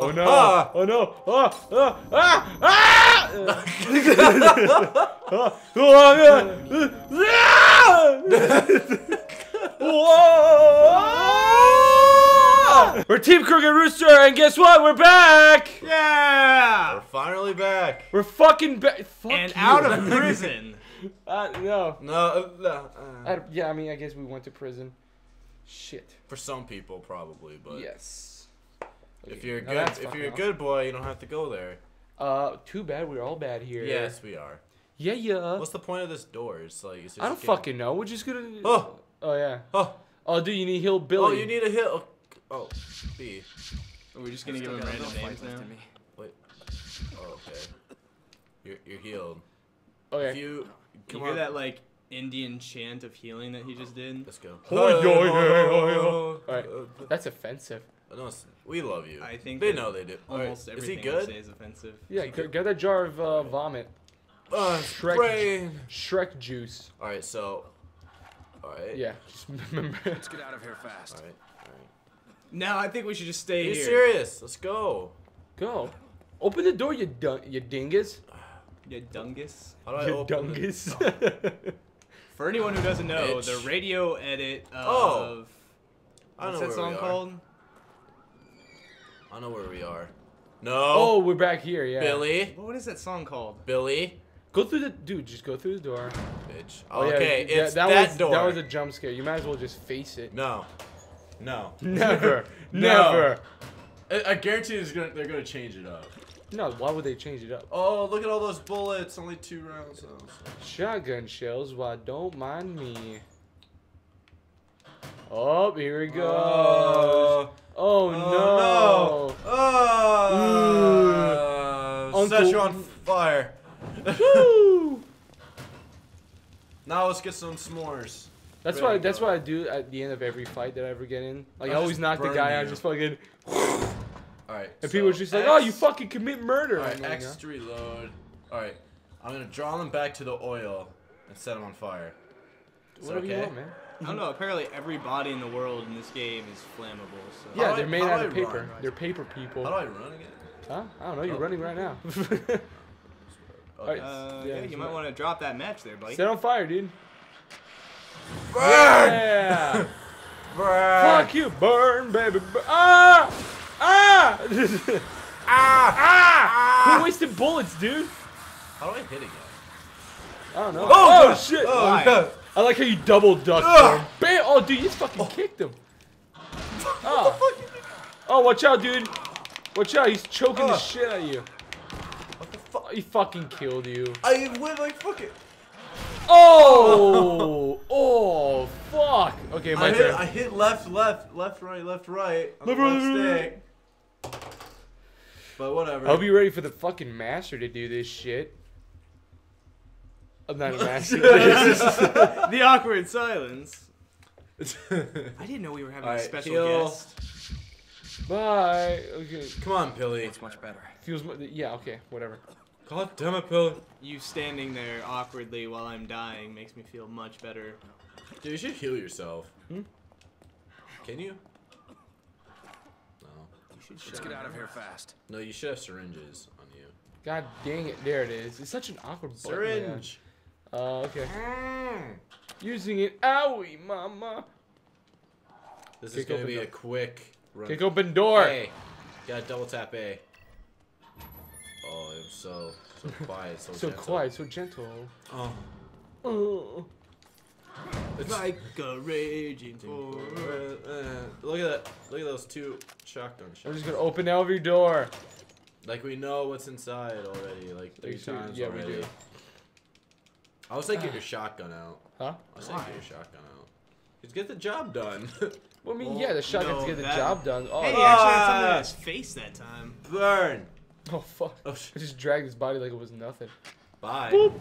Oh no! Ah. Oh no! Ah! Ah! Ah! Ah! Ah! We're Team Crooked Rooster, and guess what? We're back! Yeah! We're finally back. We're fucking back. Fuck And you. out of prison. Uh, no. No, uh, no, uh, I, yeah, I mean, I guess we went to prison. Shit. for some people probably, but Yes. If you're a good, that's if you're a awesome. good boy, you don't have to go there. Uh, too bad we're all bad here. Yes, we are. Yeah, yeah. What's the point of this door? It's like it's just I don't a game. fucking know. We're just gonna. Oh. Oh yeah. Oh, Oh, dude, you need heal oh, you need a hit. Oh, oh, B. Are just gonna give him random names now? Wait. Oh, okay. You're you're healed. Okay. If you Can you hear on, that like Indian chant of healing that he just did? let's go. Oh, yo, yo, yo, yo. Alright. That's offensive. No, it's- we love you. I think they know they do. Alright, Almost Is he everything I say good? is offensive. Yeah, get, get that jar of uh, vomit. Uh, Shrek- brain. Shrek juice. All right, so. All right. Yeah, just remember. Let's get out of here fast. All right. All right. No, I think we should just Are stay you here. serious? Let's go. Go. Open the door, you dun- you dingus. You dungus. How do I You open it? dungus. For anyone who doesn't know, Bitch. the radio edit of Oh. I what's know that where song called? I know where we are. No. oh, we're back here. Yeah. Billy. What is that song called? Billy. Go through the dude. Just go through the door. Bitch. Oh, okay, yeah, it's that, that, was door. that was a jump scare. You might as well just face it. No. No. Never. No. Never. I, I guarantee it's gonna, they're gonna change it up. No. Why would they change it up? Oh, look at all those bullets. Only two rounds. Oh, Shotgun shells. Why don't mind me. Oh, here we go. Oh, Oh, no. no. Oh, Uncle- set you on fire. Woo! Now let's get some s'mores. That's why. That's go. what I do at the end of every fight that I ever get in. Like I I'll always knock the guy out, just fucking. All right. And people are just like, "Oh, you fucking commit murder." All like, X to reload. All right, I'm gonna draw them back to the oil and set them on fire. Is Whatever you want, man. I don't know. Apparently, every body in the world in this game is flammable. So. Yeah, they're made how out of I paper. run? They're paper people. How do I run again? Huh? I don't know. You're Oh. running right now. Okay. Alright. Uh, Yeah, yeah, you might right. want to drop that match there, buddy. Set on fire, dude. Burn! Yeah. Burn! Fuck you, burn, baby. Burn. Ah! Ah! Ah! ah! Quit wasting bullets, dude. How do I hit again? I don't know. Oh, Oh, shit! Oh, Why? God. I like how you double ducked him. Bam! Oh, dude, you just fucking oh. kicked him. Oh. oh, watch out, dude. Watch out, he's choking the shit out of you. What the fuck? He fucking killed you. I went like fuck it. Oh! oh, fuck. Okay, my I hit, turn. I hit left, left, left, right, left, right. Left, right, left left, stick. But whatever. I'll you're ready for the fucking master to do this shit. I'm not a master. the awkward silence. I didn't know we were having a Alright, special heal. guest. Bye. Okay. Come on, Billy. It's much better. Feels. mo- Yeah. Okay. Whatever. God damn it, Billy. You standing there awkwardly while I'm dying makes me feel much better. Dude, you should heal yourself. Hmm? Can you? No. You should Let's shut get up. out of here fast. No, you should have syringes on you. God dang it! There it is. It's such an awkward button, man. Syringe. Uh, okay. Mm. Using it. Owie, mama. This is gonna be door. a quick run. Kick open door. A. Gotta double tap A. Oh, it was so so quiet, so, So gentle. quiet, so gentle. Oh. Oh. It's Like a raging forest. look at that! Look at those two shotgun shots. I'm just gonna open every door. Like we know what's inside already, like three You see- times yeah, we already. do. I was say get your shotgun out. Huh? I would say get your shotgun out. Just get the job done. Well, I mean, Well, yeah, the you shotgun to get the that- job done. Oh, Hey, he Ah! actually had something on his face that time. Burn. oh fuck! Oh, sh- I just dragged his body like it was nothing. Bye. Boop.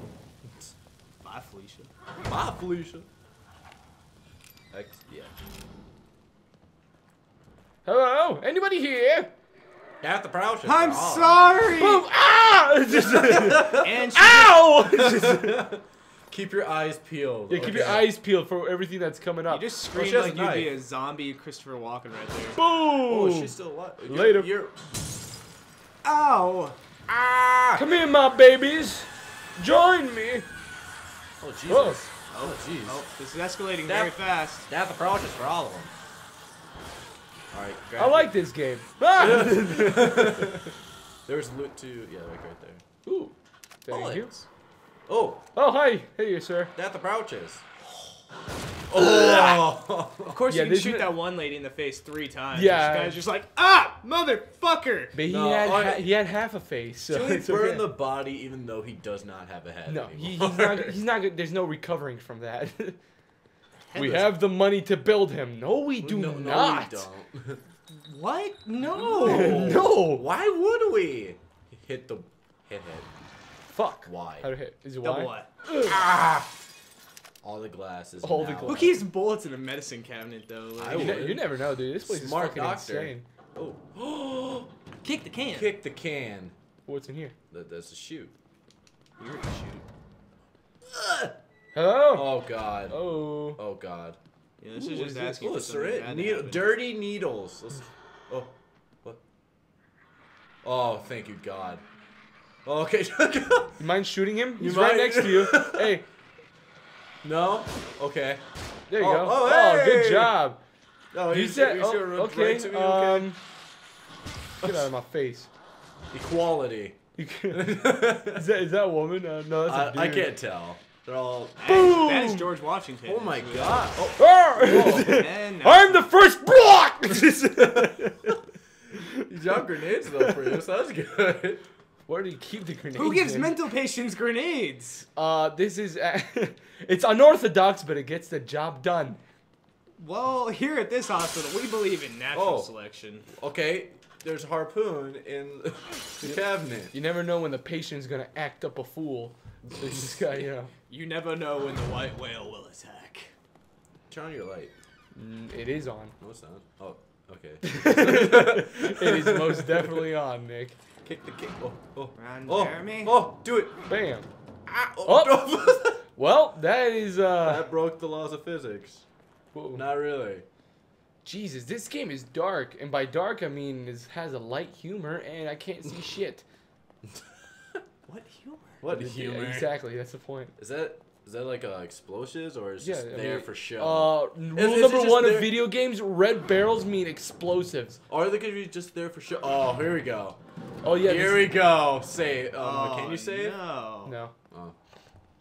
Bye, Felicia. Bye, Felicia. X, yeah. Hello? Anybody here? Got the proud. I'm Oh. sorry. Boom! Ah! Just- And she Ow! Just- Keep your eyes peeled. yeah, keep your eyes peeled for everything that's coming up. You up. just she screamed has like you'd be a zombie Christopher Walken right there. Boom! Oh, she's still alive. You're- Later. You're, Ow! Ah! Come here, my babies. Join me. Oh Jesus! Whoa. Oh jeez. Oh, this is escalating That- very fast. Death approaches for all of them. All right. I like this game. Ah! There's loot too. Yeah, like right there. Ooh, thank you. Bullets. Oh, Oh, hi. Hey, sir. death approaches. Oh! Of course, Yeah, you can shoot that one lady in the face three times. Yeah. This guy's just like, ah, motherfucker! But he No, had I- ha- he had half a face. So Should we it's burn okay. the body even though he does not have a head No, he, he's not. He's not. good- There's no recovering from that. we have the money to build him. No, we do no, not. No, we don't. What? No! no. Why would we? Hit the hit head. Fuck. Why? How to hit? Is it Double why? what? Ah! All the glasses. All the now- Who keeps bullets in a medicine cabinet, though? Like, I You, ne- you never know, dude. This place Smart is fucking doctor. insane. Oh. Kick the can. Kick the can. What's in here? That, that's a shoot. You're a shoot. Hello. Oh god. Oh. Oh god. Yeah, this Ooh, is just this? asking Oh, for a something syringe. bad to Needle- dirty needles. Let's- oh. What? Oh, thank you, God. Oh, okay. You mind shooting him? He's You right mind? next to you. hey, no? Okay. there you Oh, go. oh, good hey! job. Oh, You he's, said. he's Oh, okay. right to me, okay? Um. Get out of my face. Equality. Is that is that a woman? Uh, no, that's a I, dude. I can't tell. They're all. That- that is George Washington. Oh my It's- god. Oh, Ah! And now- I'm the first block. you dropped grenades though for you, so that's good. Where do you keep the grenades? Who gives in? mental patients grenades? Uh, this is it's unorthodox, but it gets the job done. Well, here at this hospital, we believe in natural Oh. selection. Okay, there's a harpoon in the cabinet. You never know when the patient's gonna act up a fool. So you just got, you know, You never know when the white whale will attack. Turn on your light. mm, it is on. No, it's not. Oh, okay. It is most definitely on, Nick. Kick the kick. Oh, oh, Run, oh, Jeremy. oh, do it. Bam. Ah, Oh. oh. Well, that is uh. that broke the laws of physics. whoa. Not really. Jesus, this game is dark, and by dark I mean it has a light humor, and I can't see shit. What humor? What Yeah, humor? exactly, that's the point. Is that is that like uh, explosives or is it Yeah, just I there mean, for show? Uh, rule is it number just one there- of video games: red barrels mean explosives. Are they gonna be just there for show? Oh, here we go. Oh yeah. here this- we go. Say, oh, can you say it? No. No. Oh,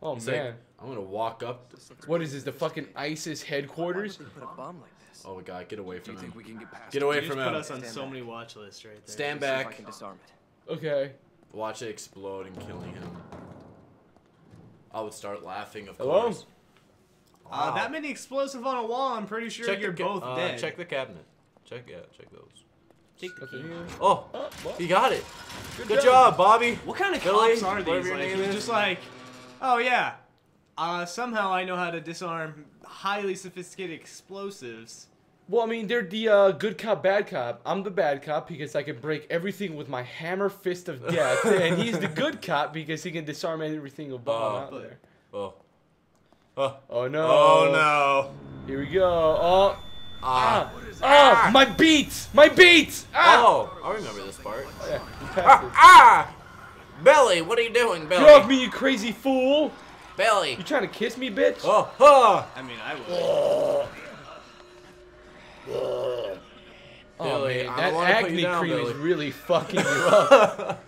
Oh it's man. like, I'm gonna walk up. What is this? The fucking ISIS headquarters? Put a bomb like this. Oh my god, get away from you him. think we can get past Get away You just from put us on Stand so back. many watch lists right there. Stand See I back. can disarm it. Okay. Watch it explode and killing him. I would start laughing, of Hello? course. Uh, that many explosive on a wall, I'm pretty sure Check you're both uh, dead. Check the cabinet. Check yeah, check those. Take the key. Oh, Oh, he got it. good, Good job, Bobby. What kind of Billy, cops are these? your Like, name just like, oh yeah, uh, somehow I know how to disarm highly sophisticated explosives. Well, I mean, they're the uh, good cop, bad cop. I'm the bad cop because I can break everything with my hammer fist of death, and he's the good cop because he can disarm everything with bomb Oh, out but- there. Oh. Oh. Oh no! Oh no. Here we go. Oh. Ah. Ah! Ah! My beats! My beats! Ah! Oh, I remember this part. Yeah, you passed it. Ah! Billy, what are you doing, Billy? Get off me, you crazy fool! Billy. You trying to kiss me, bitch? Oh, oh. I mean, I would. Oh Billy, man, that don't wanna put you acne down, cream Billy. is really fucking you up.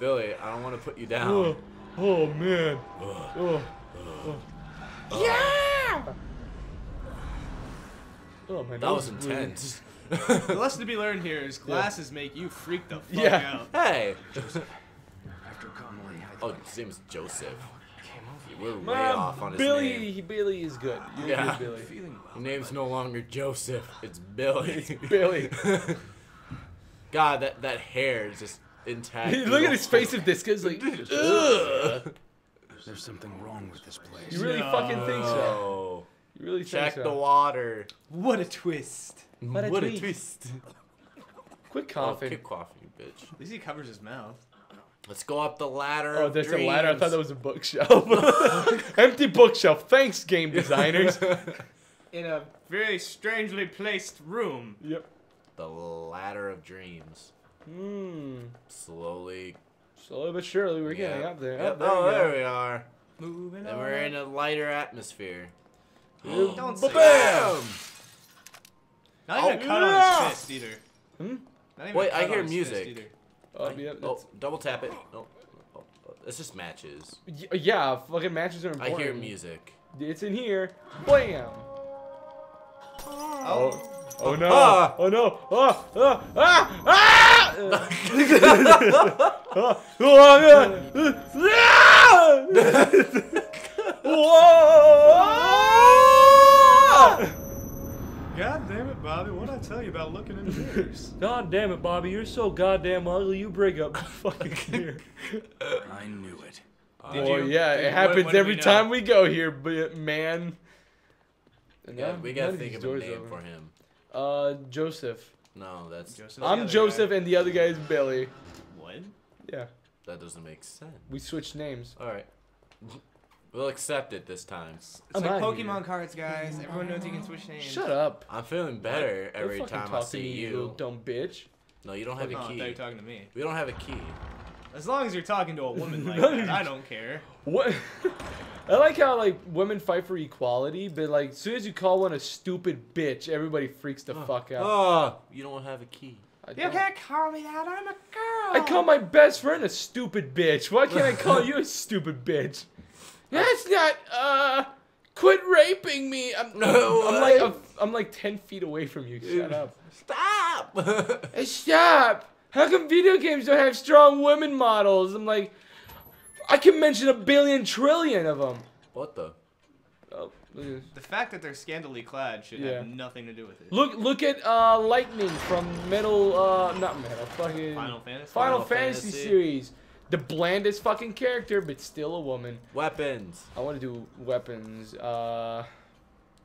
Billy, I don't want to put you down. oh, oh man. Oh. oh. Yeah! Oh man, That was really- intense. the lesson to be learned here is glasses make you freak the fuck Yeah. out. hey. After Conway, I Oh, thought his name is Joseph. Came over. We're way off on his Billy, name. he- Billy is good. Ah, You're Yeah. good, Billy. Feeling well. Your name's no longer Joseph. It's Billy. Billy. God, that that hair is just intact. Look at his face of disgust, like, ugh. There's something wrong with this place. You really fucking think so? Oh. You really Check think the water. What a twist. What a twist. twist. Quit Oh, coughing. keep coughing, bitch. At least he covers his mouth. Let's go up the ladder. Oh, of there's a ladder. I thought that was a bookshelf. Empty bookshelf. Thanks, game designers. In a very strangely placed room. yep. the ladder of dreams. Hmm. Slowly. Slowly but surely, we're getting up there. Yep. Oh, there Oh, you there we are. Moving And on. we're in a lighter atmosphere. Yep. Don't say Bam! Not even Oh, a cut on his fist either. Hmm? Not even Wait, cut I on hear his music. Fist either. Oh, yep. Oh, double tap it. Oh, oh, oh, it's just matches. Y- Yeah, fucking matches are important. I hear music. It's in here. Bam. Oh. Oh no! Ah. Oh no! Ah! Ah! Ah! Ah! Ah! Oh, Whoa! God damn it, Bobby! What I tell you about looking in the mirrors? God damn it, Bobby! You're so goddamn ugly. You break up fucking here. I knew it. Did Well, you- yeah, did- it happens what do every we time we go here, but man. And Yeah, now we gotta think of a name open. for him. Uh, Joseph. No, that's Joseph. I'm Joseph, guy. and the other guy is Billy. What? Yeah, that doesn't make sense. we switched names. All right, we'll accept it this time. It's I'm like outta Pokemon here. cards, guys. Everyone knows you can switch names. Shut up. I'm feeling better Don't every fucking time I talk to see me, you. little dumb bitch. No, you don't have Oh, a I thought you were talking to me. We don't have a key. As long as you're talking to a woman like that, I don't care. What? I like how like women fight for equality, but like as soon as you call one a stupid bitch, everybody freaks the ah. fuck out. Oh, you don't have a key. I, You don't. can't call me that. I'm a girl. I call my best friend a stupid bitch. Why can't I call you a stupid bitch? That's not. Uh, quit raping me. I'm, No, I'm like I'm, I'm like ten feet away from you. Shut up. Stop! Stop! How come video games don't have strong women models? I'm like, I can mention a billion trillion of them. what the? Oh, look, at this. The fact that they're scantily clad should Yeah. have nothing to do with it. look, look at uh, Lightning from Metal, uh, not Metal, fucking Final Fantasy. Final, Final Fantasy, Fantasy. series. The blandest fucking character, but still a woman. Weapons, I want to do weapons. Uh,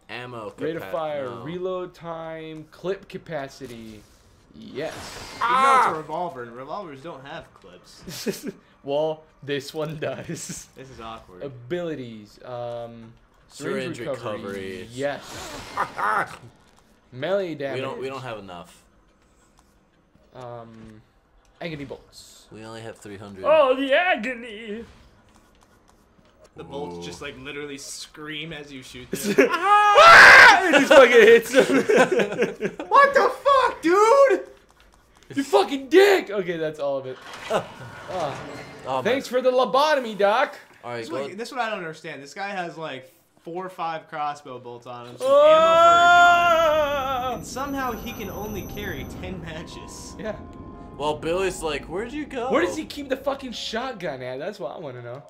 ammo, rate of fire, no. reload time, clip capacity. Yes. Even though it's a revolver, and revolvers don't have clips. well, this one does. This is awkward. Abilities. Um, syringe, Syringe recovery. recovery. Yes. Melee damage. We don't. We don't have enough. Um, agony bolts. We only have 300. Oh, the agony! the bolts just like literally scream as you shoot them. it them. just fucking hits him. what the fuck, dude? you fucking dick! Okay, that's all of it. Ah, Oh, my- thanks for the lobotomy, Doc. All right, This is, go. what, this is what I don't understand. This guy has like four or five crossbow bolts on him, some ammo for a gun, Oh! and somehow he can only carry ten matches. Yeah. Well, Billy's like, where'd you go? Where does he keep the fucking shotgun at? That's what I want to know.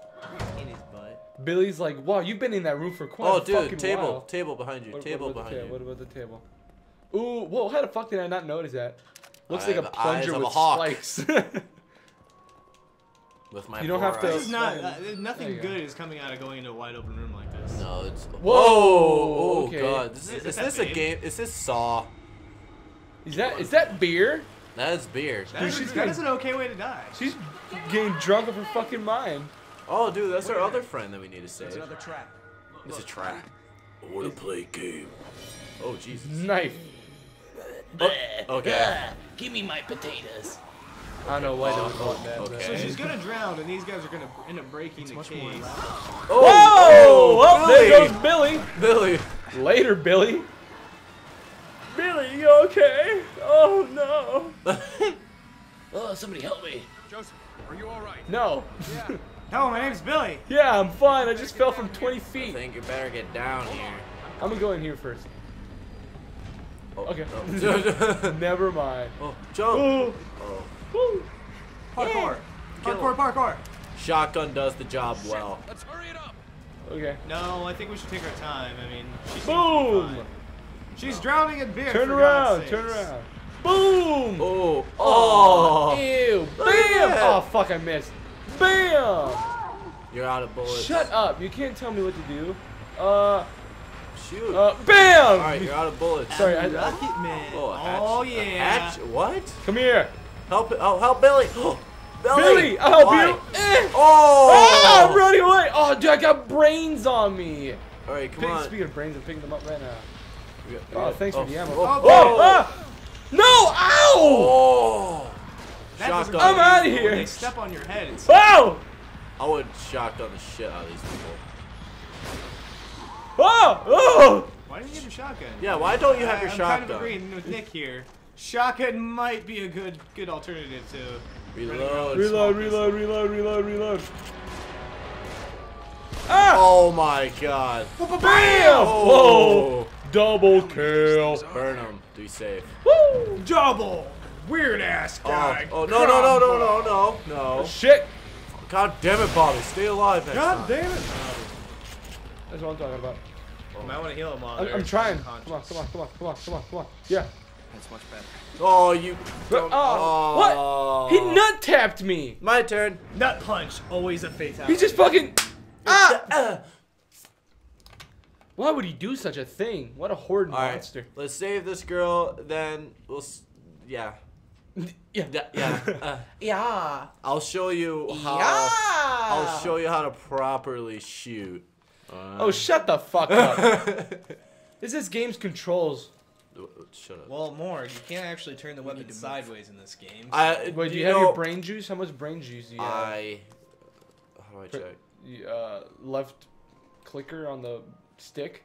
In his butt. Billy's like, wow, you've been in that room for quite Oh, a fucking dude, table, while. table behind you, What- table what behind you. What about the table? Ooh, whoa! How the fuck did I not notice that? Looks I like a have the eyes plunger of a with spikes. With my You don't poor have to- This is not. Uh, nothing you go. good is coming out of going into a wide open room like this. No, it's. Whoa, Oh, okay. god. This is, Is is this this a game? Is this Saw? is that is that beer? That is beer. That, Dude, is, she's that getting- is an okay way to die. She's getting drunk off her fucking mind. Oh, dude, that's our other friend that we need to save. Another trap. It's a trap. I want to play game. Oh, Jesus. Knife. Oh, Okay. Give me my potatoes. I don't know why they would oh, call it that. okay. So she's gonna drown, and these guys are gonna end up breaking the cage. Oh, Whoa! Well, there goes Billy. Billy. Later, Billy. Billy, you okay? Oh no. oh, somebody help me. Joseph, are you all right? No. Hello, my name's Billy. yeah, I'm fine. I just fell from 20 feet. I feet. think you better get down here. I'm gonna go in here first. Oh, Okay. Oh, Never mind. oh jump. Ooh. Oh. Woo. Parkour. Kill Parkour, parkour. Shotgun does the job well. Let's hurry it up. Okay. No, I think we should take our time. I mean, she seems to be Boom. Fine. She's drowning in beer. Turn for around. God's Turn sakes. around. Boom. Oh. Oh. Oh. Ew. Bam. Oh fuck! I missed. Bam. You're out of bullets. Shut up. You can't tell me what to do. Uh. Shoot. Uh. Bam. All right, you're out of bullets. Sorry. I, I, Rocket Man. Oh, a hatch. Oh a yeah. hatch? What? come here. Help! Oh, help Billy! Billy! Billy, I'll help Why? you. Eh. Oh! Ah, I'm running away. Oh, dude, I got brains on me. All right, come Pick- on. Speaking of brains, I'm picking them up right now. We got- Oh, got- thanks oh, for the ammo. Oh! Oh, ah! No! Ow! oh. shotgun. I'm outta anymore. here. They step on your head. It's Oh! I would shotgun the shit out of these people. Oh! Oh! Why didn't you get a shotgun? Yeah, why don't you have I- your I'm shotgun? kind of agreeing with Nick here. Shotgun might be a good good alternative to Reload. with a small Reload, reload, reload, reload, reload. Ah! Ah! Oh my god. Bam! Whoa! Oh. Double kill. Burn them. Be safe. Woo! Double weird ass Oh, guy. oh no no no no no no no! Shit! God damn it, Bobby! Stay alive next God time. damn it! That's what I'm talking about. You might want to heal him while I'm, I'm trying. Come on, come on, come on, come on, come on, come on. Yeah. That's much better. Oh, you. Oh, Oh. what? He nut tapped me. My turn. Nut punch, always a fatality. He just fucking. Ah! Why would he do such a thing? What a horrid All right, monster. let's save this girl. Then we'll. S- yeah. Yeah. Yeah. Yeah. Uh, Yeah. I'll show you how. Yeah. I'll show you how to properly shoot. Uh, Oh, shut the fuck up. this is game's controls. Shut up. Well, more. You can't actually turn the weapon sideways in this game. I, Wait, do you, you have know, your brain juice? How much brain juice do you have? I. How do I check? Uh, left clicker on the stick?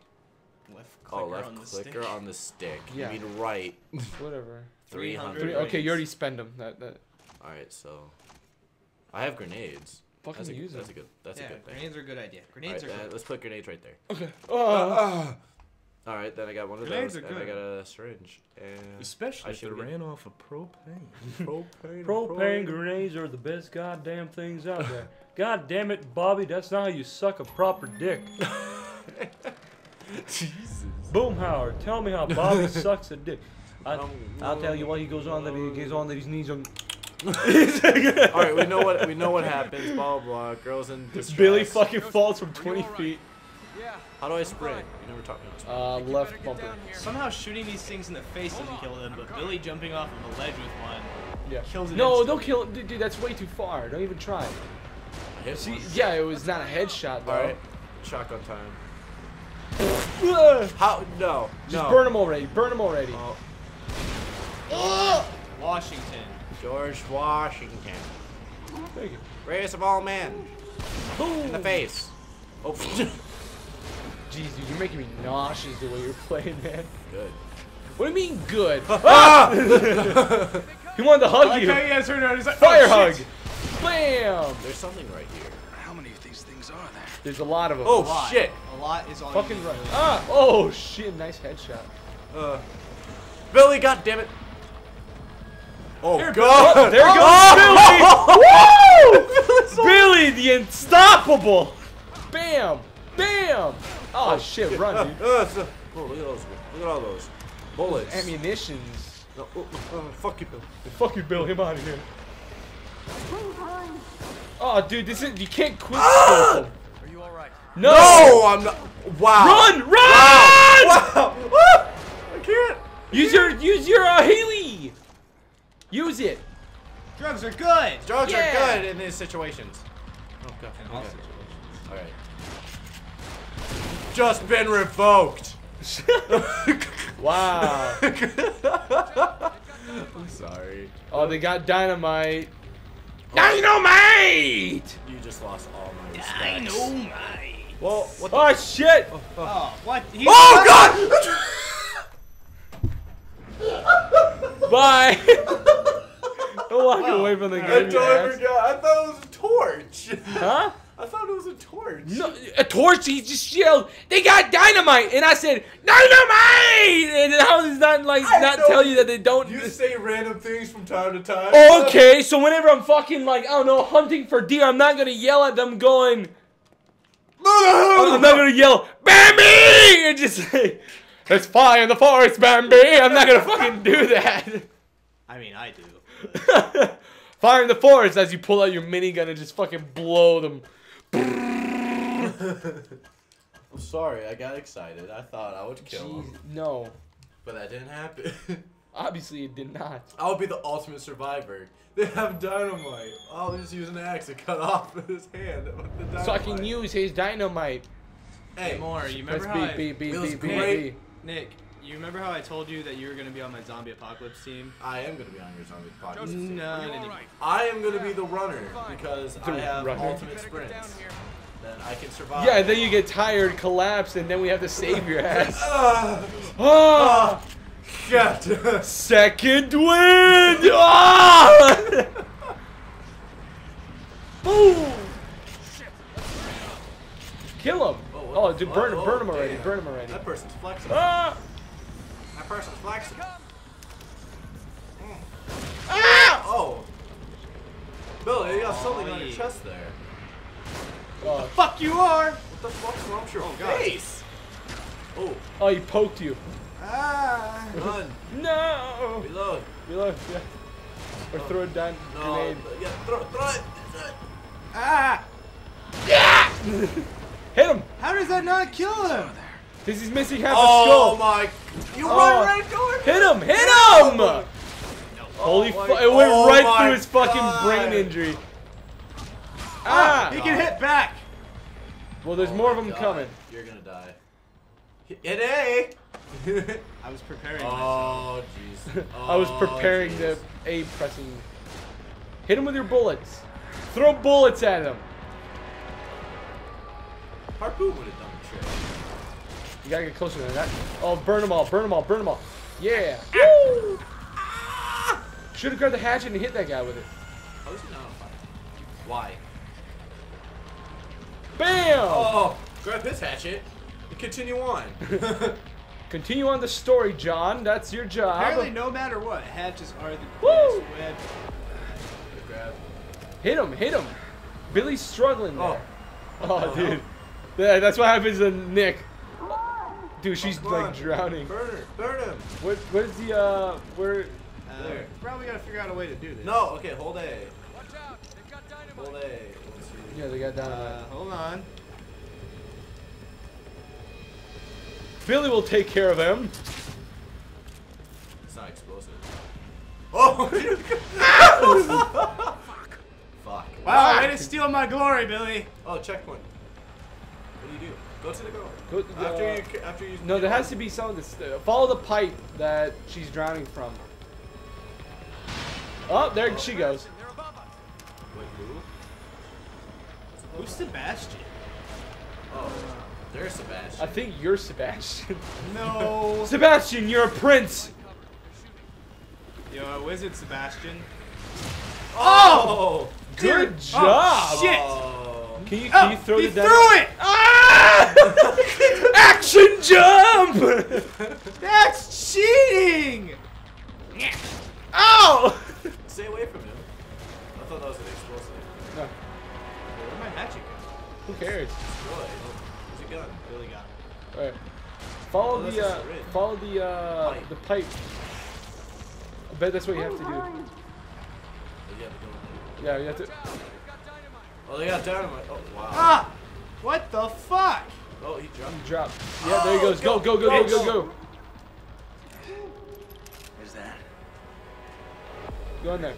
left clicker Oh, left on the clicker stick. on the stick. Yeah. You mean right. Whatever. 300. Three, okay, you already spend them. That, that. Alright, so. I have grenades. Fucking that's a, use That's a good. That's yeah, a good thing. grenades are a good idea. Alright, Grenades are uh, let's put grenades right there. Okay. Oh. Alright, then I got one of Grenades those, are and I got a syringe. And Especially I if they should get- ran off of propane. propane. Propane grenades are the best goddamn things out there. God damn it, Bobby, that's not how you suck a proper dick. Jesus. Boom, Howard, tell me how Bobby sucks a dick. I, Um, I'll tell you what he goes on that he goes on that his knees are. Alright, we know what we know what happens. Blah blah. blah. Girls in distress. Billy fucking falls from 20 alright? feet. Yeah. How do I sprint? You never taught me how to sprint. Uh, left bumper. Somehow shooting these things in the face doesn't kill them, but Billy jumping off of a ledge with one. Yeah. Kills it no, instantly. don't kill him, dude, dude. That's way too far. Don't even try. I hit See, one. yeah, it was not a headshot though. Alright. Shotgun time. Ugh. How? No. Just no. burn him already. Burn him already. Oh. Washington. George Washington. Thank you. Greatest of all men. Boom. In the face. Oh. Jeez, dude, you're making me nauseous the way you're playing, man. Good. What do you mean good? Ah! he wanted to hug Like you. how you guys turned around, he's like, Fire oh, hug. shit. Bam. There's something right here. How many of these things are there? There's a lot of them. Oh A lot. shit. A lot is all you Fucking need, right. really. Ah. Oh shit. Nice headshot. Uh, Billy, God damn it. Oh Oh, god. there goes Billy. Woo! Billy, the unstoppable. Bam. Bam. Oh, shit. Run, dude. Uh, so- oh, look at those. Look at all those bullets. Ammunitions. No, oh, oh, oh, fuck you, Bill. Fuck you, Bill. Him out of here. Oh, dude, this is you can't quick No. No, I'm not. Wow. Run, run! Wow. Ah! I can't. Use your use your uh, Haley. Use it. Drugs are good. Drugs Yeah. are good in these situations. Oh god. In all Okay. situations. All right. Just been revoked. Wow. I'm sorry. Oh, they got dynamite. Dynamite! You just lost all my respect. my. Well, what the? Oh shit! Oh, oh what? He Oh god! Bye. Don't walk Wow. away from the I I totally forgot. I thought it was a torch. Huh? I thought it was a torch. No, a torch. He just yelled, "They got dynamite!" And I said, "Dynamite!" And how does that like I not tell you that they don't? You say random things from time to time. Oh, okay, so whenever I'm fucking like I don't know hunting for deer, I'm not gonna yell at them going. I'm not gonna yell Bambi and just say, "Let's fly in the forest, Bambi." I'm not gonna fucking do that. I mean, I do. Fire in the forest as you pull out your minigun and just fucking blow them. I'm sorry. I got excited. I thought I would kill Jeez, him, no, but that didn't happen. obviously it did not. I would be the ultimate survivor. They have dynamite. I'll just use an axe to cut off his hand with the dynamite. So I can use his dynamite. Hey, More. You Press remember how B, I, B, B, It B, B. B. Nick? You remember how I told you that you were gonna be on my zombie apocalypse team? I am gonna be on your zombie apocalypse Joseph, No, no, no. all right? I am gonna be the runner because I have runner? ultimate Better get down sprints. Then I can survive. Yeah, and then you get tired, collapse, and then we have to save your ass. Ah, Ah! Shit. Second wind! Ah! Boom! Kill him! Oh, Oh, the dude, fuck? burn him, burn him Oh, already, damn. burn him already. That person's flexing. Ah! That person's flexing. Ah! Oh. Bill, you got something on your chest there. What Oh, Fuck you are! What the fuck's wrong with your God. face? Oh, oh, he poked you. Ah! run. No! Reload. Reload, yeah. Or throw a down No. grenade. Yeah, throw, throw it. Throw it. Ah! Hit him! How does that not kill him? Because he's missing half Oh a skull. Oh my. You Oh. run right to it. Hit him! Hit him! Holy Oh fu- my- It went oh right through his fucking God. brain injury. Ah! He can hit back! Well, there's Oh more of them God. coming. You're gonna die. Hit A. I was preparing oh jeez. I oh, was Oh, preparing jeez. the A pressing. Hit him with your bullets. Throw bullets at him. Harpoon would have done the trick. You gotta get closer than that. Oh, burn them all, burn them all, burn them all. Yeah. Ah. Woo! Ah. Should have grabbed the hatchet and hit that guy with it. How is he not on fire? Why? Bam! Oh, grab his hatchet and continue on. Continue on the story, John. That's your job. Apparently, no matter what, hatches are the Woo! best web. Hit him, hit him. Billy's struggling Oh. there. Oh, dude. Yeah, that's what happens to Nick. Dude, she's Come like on. drowning. Burn her. Burn him. What? What is the uh? Where? Uh, There. probably gotta figure out a way to do this. No, okay, hold A. Watch out. They've got Hold. A. Yeah, they got down. Uh, hold on. Billy will take care of him. It's not explosive. Oh! Fuck. Wow, way to steal my glory, Billy. Oh, checkpoint. What do you do? Go to the girl. Go to the- after you, after you. No, there has to be some. That's, uh, follow the pipe that she's drowning from. Oh, there she goes. They're above us. Wait, who? Who's Sebastian? Oh, there's Sebastian. I think you're Sebastian. No. Sebastian, you're a prince. Yo, uh, wizard Sebastian. Oh! Good Dude. job. Oh, shit. Oh. Can you can you throw he the threw it! Ah! Action jump! That's cheating! Ow! Stay away from him. I thought that was an explosive. No, Where'd my hatchet go? who cares? Really? Got it. All right. Follow Oh, the uh, follow the uh, Pipe. the pipe. I bet that's what you have to do. You have to go in Yeah, you have to. They've got dynamite. Oh, they got dynamite. Oh, wow. Ah! What the fuck? Oh, he dropped. Drop. Yeah, there he goes. Go, go, go, go, go, go. Is that? Go in there.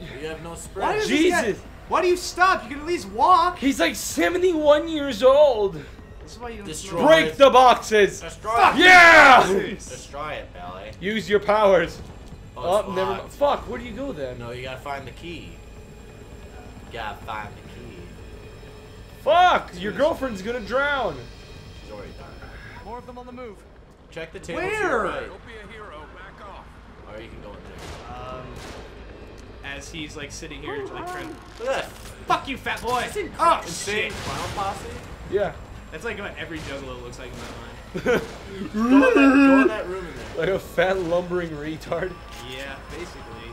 You have no Why sprint. does this guy- Jesus. Why do you stop? You can at least walk. He's like 71 years old. This is why you don't Destroy. smoke. Break the boxes. Destroy Fuck it. Yeah! Destroy it, ballet. Use your powers. Oh, Oh, never. locked. Fuck. Where do you go then? No, you gotta find the key. You gotta find the key. Fuck. Your girlfriend's gonna drown. She's already done. More of them on the move. Check the table to Where? your right. Don't be a hero. Back off. Or you can go in there. Um, as he's like sitting here, like trying. Look at that. Fuck you, fat boy! Oh Insane shit! clown posse. Yeah. That's like what every juggalo looks like in my mind. Go in that, go in that room in there. Like a fat lumbering retard. Yeah, basically.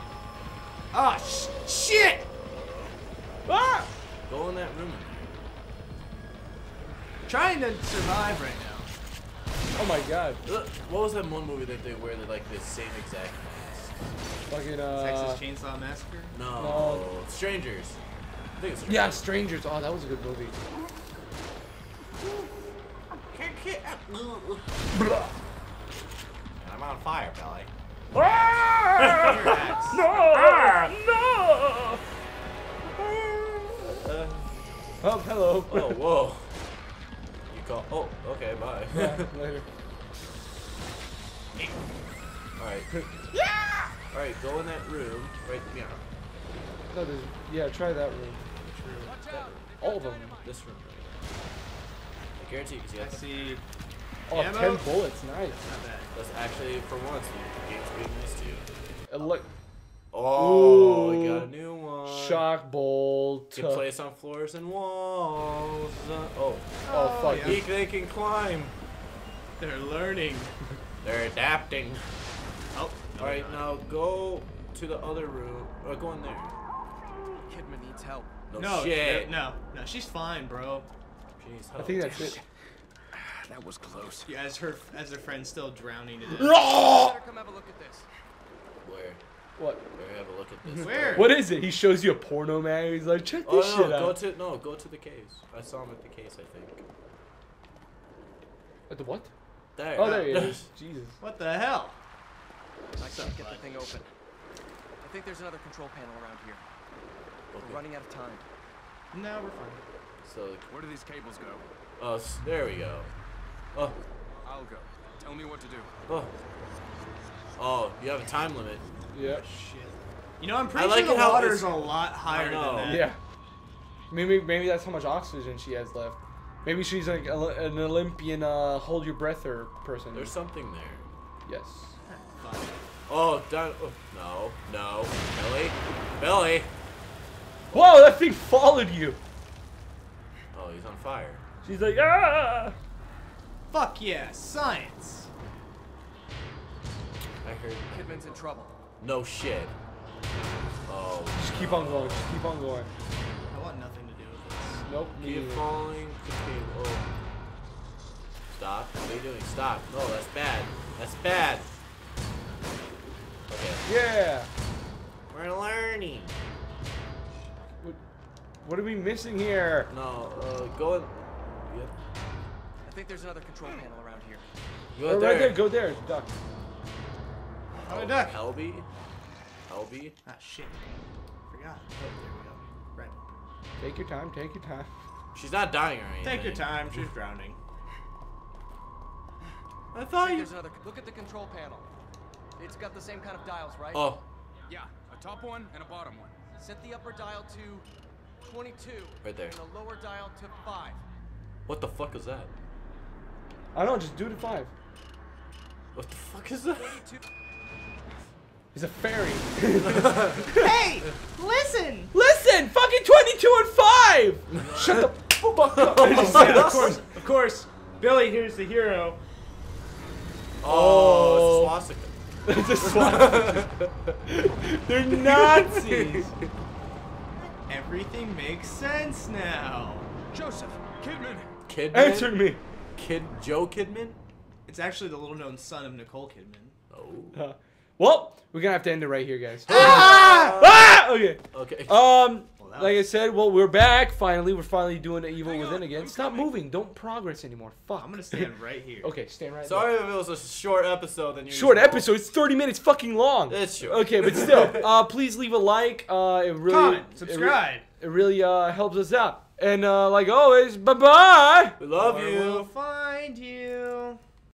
Oh sh- shit! Ah! Go in that room in there. Trying to survive right now. Oh my god. Look, What was that one movie that they wear the, like the same exact mask? Fucking uh. Texas Chainsaw Massacre. No. No. Strangers. I think it's Strangers. Yeah, Strangers. Oh, that was a good movie. I'm on fire, ballet. Ah! Your ass. No! Ah! Ah! No! Oh, hello. Oh, whoa. You call. Oh, okay, bye. Yeah, later. Alright. Yeah! Alright, go in that room. Right, yeah. No, yeah, try that room. Watch out. All of them. This room. I guarantee you, because you I see. Oh, Ammo? 10 bullets, nice. Not bad. that's actually, for once, the game's being nice to you. Ele- Oh, we got a new one. shock bolt. Can place on floors and walls. Uh, oh, Oh, fuck. yeah. they, they can climb. They're learning. They're adapting. Oh. no, Alright, now go to the other room. Or go in there. Kidman needs help. No, No, shit. no, no, she's fine, bro. She needs I oh, think that's it. That was close. Yeah, as her as her friend's still drowning to death. Better come have a look at this. Where? What? Where? Have a look at this. Where? What is it? He shows you a porno mag. He's like, check this Oh this no, shit go out. to no, go to the case. I saw him at the case, I think. At the what? There. Oh, there he is. Jesus. What the hell? I can't get the thing open. I think there's another control panel around here. Okay. We're running out of time. No, we're fine. So, Where do these cables go? oh, s- there we go. Oh, I'll go. Tell me what to do. oh. Oh, you have a time limit. Yeah. Shit. You know, I'm pretty like sure it the how water's a lot higher know. than that. Yeah. Maybe maybe that's how much oxygen she has left. Maybe she's like a, an Olympian uh, hold your breather person. There's something there. yes. Oh, done. Oh, no, no. Billy? Billy! Whoa, that thing followed you. He's on fire. She's like, ah. Fuck yeah, science. I heard. Kidman's in trouble. No shit. Oh. Just keep on going. Just keep on going. I want nothing to do with this. Nope. me Keep neither. falling. Continue. Oh. Stop. What are you doing? Stop. No, that's bad. That's bad. Okay. Yeah. We're learning. What, what are we missing here? No, uh, go in. Yep. I think there's another control panel around here. Go Oh, there. right there. Go there. Duck. How do I duck? Helby? Helby? Ah, shit. Forgot. Oh, there we go. Right. Take your time. Take your time. She's not dying or anything. Take your time, she's drowning. I I thought think you. there's another. Look at the control panel. It's got the same kind of dials, right? Oh. Yeah, a top one and a bottom one. Set the upper dial to 22. Right there. And the lower dial to 5. What the fuck is that? I don't know. Just do it at five. What the fuck is that? 22. He's a fairy. hey! Listen! Listen, fucking 22 and 5! Shut the fuck up. of course, of course. Billy here's the hero. Oh, it's a oh. swastika. It's a swastika. They're Nazis. Everything makes sense now. Joseph, Kidman. Kidman? Answer me. Kid Joe Kidman? It's actually the little known son of Nicole Kidman. Oh. Uh, well, we're gonna have to end it right here, guys. ah! Okay. Okay. Um, Well, that like I said, well, we're back. Finally, we're finally doing the evil Hang within on, again. I'm Stop coming. moving. Don't progress anymore. Fuck. I'm gonna stand right here. Okay, stand right Sorry if it was a short episode there. usual. Short episode. It's 30 minutes fucking long. It's short. Okay, but still, uh, please leave a like. Uh, it really, Comment, it re- subscribe. It, really uh, helps us out. And uh, like always, bye bye. We love Or you. We'll find you.